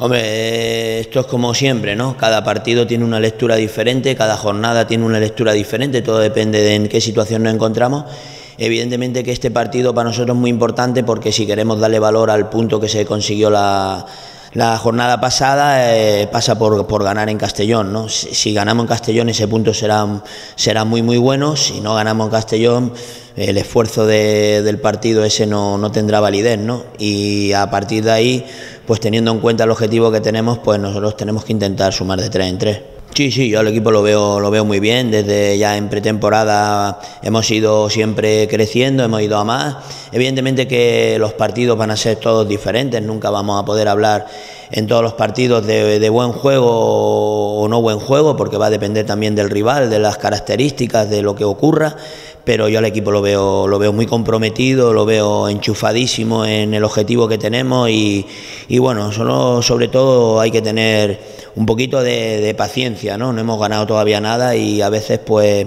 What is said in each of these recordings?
Hombre, esto es como siempre, ¿no? Cada partido tiene una lectura diferente, cada jornada tiene una lectura diferente, todo depende de en qué situación nos encontramos. Evidentemente que este partido para nosotros es muy importante porque si queremos darle valor al punto que se consiguió la, jornada pasada eh, pasa por, ganar en Castellón. ¿no? Si, ganamos en Castellón ese punto será, será muy muy bueno, si no ganamos en Castellón el esfuerzo del partido ese no, no, tendrá validez. ¿no? Y a partir de ahí, pues teniendo en cuenta el objetivo que tenemos, pues nosotros tenemos que intentar sumar de tres en tres. Sí, sí, yo al equipo lo veo, lo veo muy bien. Desde ya en pretemporada hemos ido siempre creciendo, hemos ido a más. Evidentemente que los partidos van a ser todos diferentes, nunca vamos a poder hablar en todos los partidos de, de, buen juego o no buen juego, porque va a depender también del rival, de las características, de lo que ocurra pero yo al equipo lo veo, lo veo muy comprometido, lo veo enchufadísimo en el objetivo que tenemos y, bueno, solo, sobre todo hay que tener un poquito de, paciencia, ¿no? No hemos ganado todavía nada y a veces pues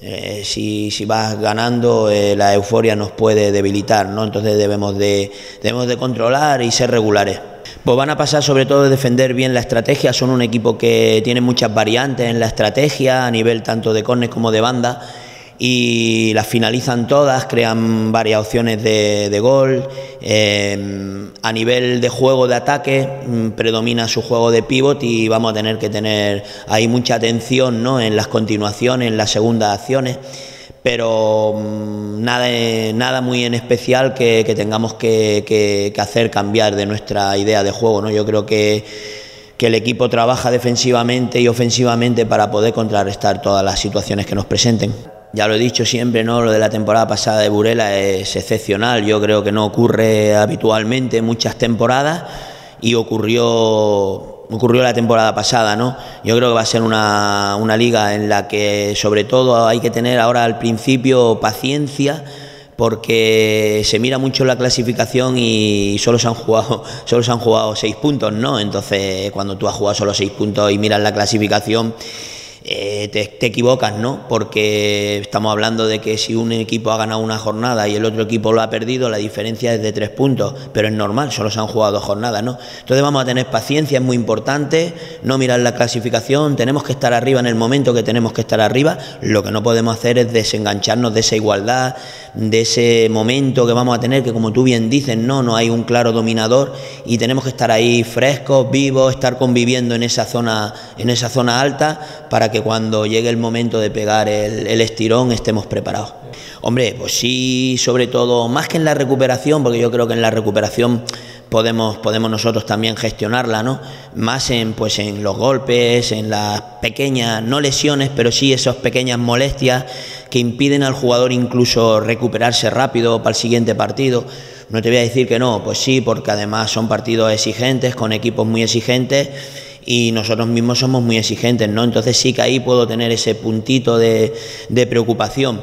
eh, si, si, vas ganando eh, la euforia nos puede debilitar, ¿no? Entonces debemos de, debemos de controlar y ser regulares. Pues van a pasar sobre todo de defender bien la estrategia, son un equipo que tiene muchas variantes en la estrategia a nivel tanto de córner como de banda y las finalizan todas, crean varias opciones de, gol. Em, a nivel de juego de ataque mm, predomina su juego de pivot y vamos a tener que tener ahí mucha atención ¿no? en las continuaciones, en las segundas acciones pero mm, nada, nada muy en especial que, tengamos que, que, hacer cambiar de nuestra idea de juego. ¿no? Yo creo que, que el equipo trabaja defensivamente y ofensivamente para poder contrarrestar todas las situaciones que nos presenten. Ya lo he dicho siempre, ¿no? Lo de la temporada pasada de Burela es excepcional. Yo creo que no ocurre habitualmente en muchas temporadas y ocurrió, ocurrió la temporada pasada, ¿no? Yo creo que va a ser una, una liga en la que sobre todo hay que tener ahora al principio paciencia porque se mira mucho la clasificación y solo se han jugado solo se han jugado seis puntos, ¿no? Entonces, cuando tú has jugado solo seis puntos y miras la clasificación eh, te, equivocas, ¿no? Porque estamos hablando de que si un equipo ha ganado una jornada y el otro equipo lo ha perdido, la diferencia es de tres puntos, pero es normal, solo se han jugado dos jornadas, ¿no? Entonces vamos a tener paciencia, es muy importante, no mirar la clasificación, tenemos que estar arriba en el momento que tenemos que estar arriba, lo que no podemos hacer es desengancharnos de esa igualdad, de ese momento que vamos a tener, que como tú bien dices, no, no hay un claro dominador y tenemos que estar ahí frescos, vivos, estar conviviendo en esa zona, en esa zona alta para que cuando llegue el momento de pegar el, estirón estemos preparados. Hombre, pues sí, sobre todo, más que en la recuperación, porque yo creo que en la recuperación podemos, podemos nosotros también gestionarla, ¿no? Más en, pues en los golpes, en las pequeñas, no lesiones, pero sí esas pequeñas molestias que impiden al jugador incluso recuperarse rápido para el siguiente partido. No te voy a decir que no, pues sí, porque además son partidos exigentes, con equipos muy exigentes y nosotros mismos somos muy exigentes, ¿no? Entonces sí que ahí puedo tener ese puntito de, de preocupación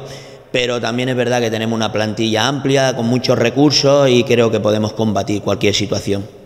pero también es verdad que tenemos una plantilla amplia, con muchos recursos y creo que podemos combatir cualquier situación.